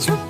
촛불